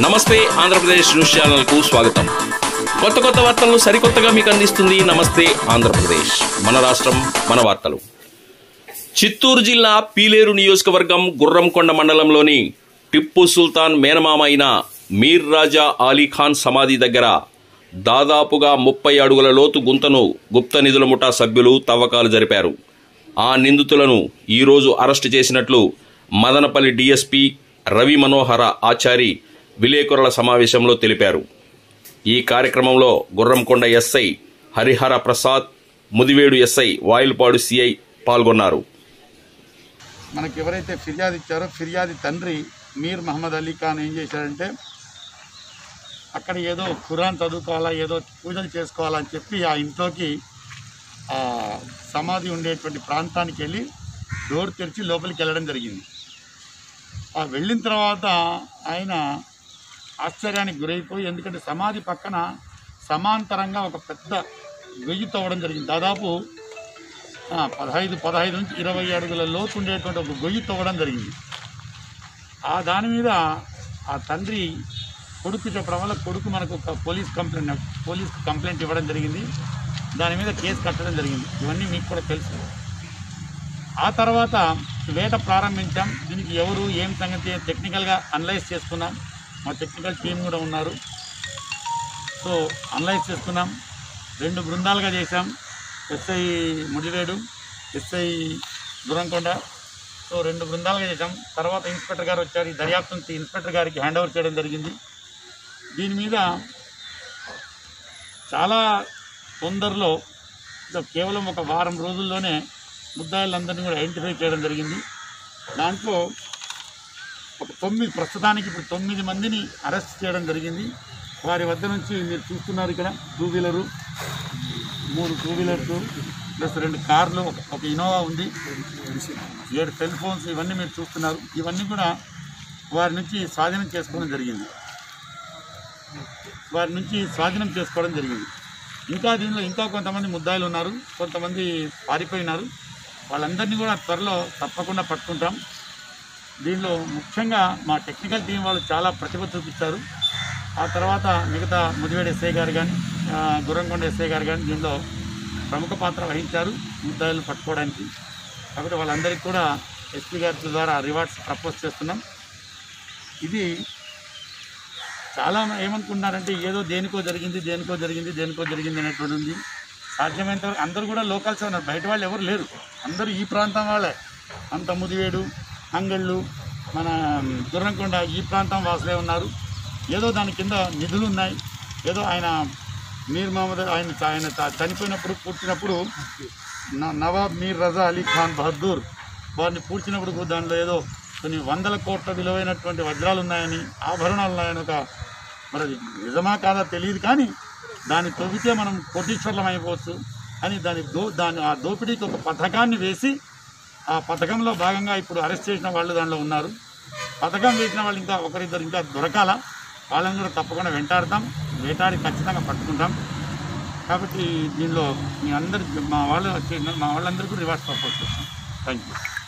నమస్తే ఆంధ్రప్రదేశ్ న్యూస్ ఛానల్కు స్వాగతం. కొత్త కొత్త వార్తలను సరికొత్తగా మీకు అందిస్తుంది నమస్తే ఆంధ్రప్రదేశ్. మన రాష్ట్రం మన వార్తలు. చిత్తూరు జిల్లా పీలేరు నియోజకవర్గం గుర్రంకొండ మండలంలోని టిప్పు సుల్తాన్ మేనమామ అయిన మీర్ రాజా అలీఖాన్ సమాధి దగ్గర దాదాపుగా ముప్పై అడుగుల లోతు గుంతను గుప్త నిధుల ముఠా సభ్యులు తవ్వకాలు జరిపారు. ఆ నిందితులను ఈరోజు అరెస్టు చేసినట్లు మదనపల్లి డీఎస్పీ రవి మనోహర ఆచారి విలేకరుల సమావేశంలో తెలిపారు. ఈ కార్యక్రమంలో Gurramkonda SI Harihara Prasad Mudivedu SI Vayalpadu CI పాల్గొన్నారు. మనకి ఎవరైతే ఫిర్యాదు ఇచ్చారో ఫిర్యాదు తండ్రి మీర్ మహమ్మద్ అలీ ఖాన్ ఏం చేశాడంటే అక్కడ ఏదో ఖురాన్ చదువుకోవాలా ఏదో పూజలు చేసుకోవాలని చెప్పి ఆ ఇంట్లోకి ఆ సమాధి ఉండేటువంటి ప్రాంతానికి వెళ్ళి డోర్ తెరిచి లోపలికి వెళ్ళడం జరిగింది. ఆ వెళ్ళిన తర్వాత ఆయన ఆశ్చర్యానికి గురైపోయి ఎందుకంటే సమాధి పక్కన సమాంతరంగా ఒక పెద్ద గొయ్యి తవ్వడం జరిగింది. దాదాపు పదహైదు పదహైదు నుంచి ఇరవై అడుగుల లోతు ఉండేటువంటి ఒక గొయ్యి తవ్వడం జరిగింది. ఆ దాని మీద ఆ తండ్రి కొడుకు చెప్పడం వల్ల కొడుకు మనకు ఒక పోలీస్ కంప్లైంట్ పోలీస్ కంప్లైంట్ ఇవ్వడం జరిగింది. దాని మీద కేసు కట్టడం జరిగింది. ఇవన్నీ మీకు కూడా తెలుసు. ఆ తర్వాత వేట ప్రారంభించాం. దీనికి ఎవరు ఏం సంగతి టెక్నికల్గా అనలైజ్ చేసుకున్నాం. మా టెక్నికల్ టీం కూడా ఉన్నారు. సో అనలైజ్ చేస్తున్నాం. రెండు బృందాలుగా చేశాం. SI Mudivedu SI Gurramkonda. So రెండు బృందాలుగా చేశాం. తర్వాత ఇన్స్పెక్టర్ గారు వచ్చారు. ఈ దర్యాప్తు నుంచి ఇన్స్పెక్టర్ గారికి హ్యాండ్ ఓవర్ చేయడం జరిగింది. దీని మీద చాలా తొందరలో కేవలం ఒక వారం రోజుల్లోనే ముద్దాయిలందరినీ కూడా ఐడెంటిఫై చేయడం జరిగింది. దాంట్లో ఒక తొమ్మిది ప్రస్తుతానికి ఇప్పుడు తొమ్మిది మందిని అరెస్ట్ చేయడం జరిగింది. వారి వద్ద నుంచి మీరు చూస్తున్నారు ఇక్కడ టూ వీలరు మూడు టూ వీలర్స్ ప్లస్ రెండు కార్లు ఒక ఇన్నోవా ఇనోవా ఉంది. ఏడు సెల్ ఫోన్స్ ఇవన్నీ మీరు చూస్తున్నారు. ఇవన్నీ కూడా వారి నుంచి స్వాధీనం చేసుకోవడం జరిగింది. వారి నుంచి స్వాధీనం చేసుకోవడం జరిగింది. ఇంకా దీనిలో ఇంకా కొంతమంది ముద్దాయిలు ఉన్నారు కొంతమంది పారిపోయినారు. వాళ్ళందరినీ కూడా త్వరలో తప్పకుండా పట్టుకుంటాం. దీనిలో ముఖ్యంగా మా టెక్నికల్ టీం వాళ్ళు చాలా ప్రతిభ చూపించారు. ఆ తర్వాత మిగతా ముదివేడు ఎస్ఐ గారు కానీ గుర్రంకొండ ఎస్ఐ గారు కానీ దీనిలో ప్రముఖ పాత్ర వహించారు ముద్దాయిలను పట్టుకోవడానికి. కాబట్టి వాళ్ళందరికీ కూడా ఎస్పీ గారి ద్వారా రివార్డ్స్ ప్రపోజ్ చేస్తున్నాం. ఇది చాలా ఏమనుకుంటున్నారంటే ఏదో దేనికో జరిగింది దేనికో జరిగింది దేనికో జరిగింది అనేటువంటి ఉంది. సాధ్యమైనంత అందరూ కూడా లోకల్సే ఉన్నారు బయట వాళ్ళు ఎవరు లేరు. అందరూ ఈ ప్రాంతం వాళ్ళే. అంత ముదివేడు అంగళ్ళు మన గుర్రంకొండ ఈ ప్రాంతం వాసులే ఉన్నారు. ఏదో దాని కింద నిధులు ఉన్నాయి ఏదో ఆయన మీర్ మహమ్మద్ ఆయన ఆయన చనిపోయినప్పుడు పూడ్చినప్పుడు నవాబ్ మీర్ రజా అలీ ఖాన్ బహదూర్ వారిని పూడ్చినప్పుడు దానిలో ఏదో కొన్ని వందల కోట్ల విలువైనటువంటి వజ్రాలు ఉన్నాయని ఆభరణాలు ఉన్నాయని ఒక మరి నిజమా కాదా తెలియదు కానీ దాన్ని తవ్వితే మనం కోటీశ్వర్లం అయిపోవచ్చు అని దాని దో దాని ఆ దోపిడీకి ఒక పథకాన్ని వేసి ఆ పథకంలో భాగంగా ఇప్పుడు అరెస్ట్ చేసిన వాళ్ళు దానిలో ఉన్నారు. పథకం వేసిన వాళ్ళు ఇంకా ఒకరిద్దరు ఇంకా దొరకాల. వాళ్ళని కూడా తప్పకుండా వెంటాడతాం. వేటాడి ఖచ్చితంగా పట్టుకుంటాం. కాబట్టి దీనిలో మీ అందరి మా వాళ్ళు మా వాళ్ళందరికీ రివార్డ్స్ ప్రపోజ్ చేస్తాం. Thank you